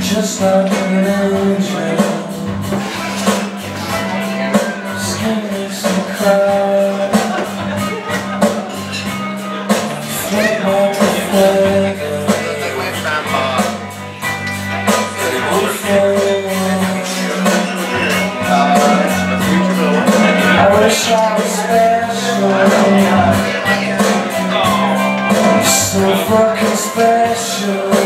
Just like an angel. Skin makes me cry Flip my reflector I wish I special.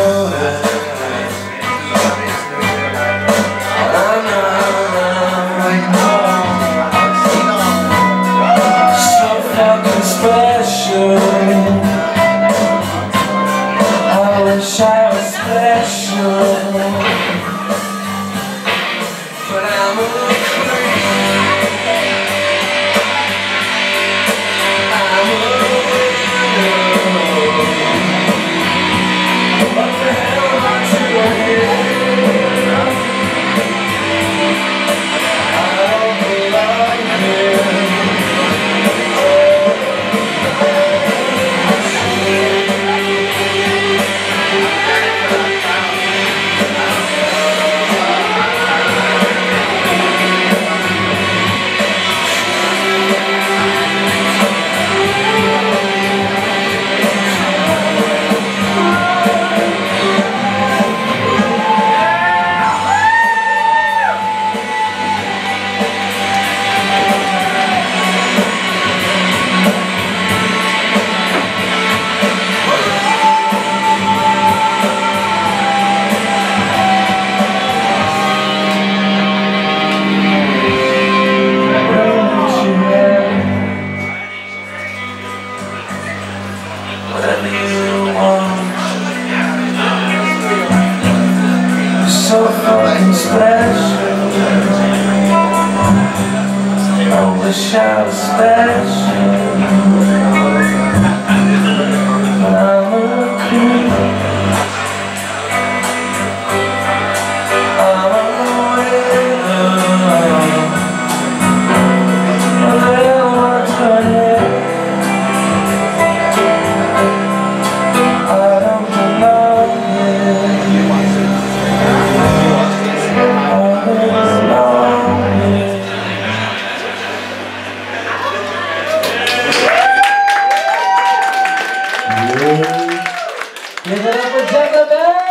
child I was special. like special. I wish I special. Give it up for Jacob Jessica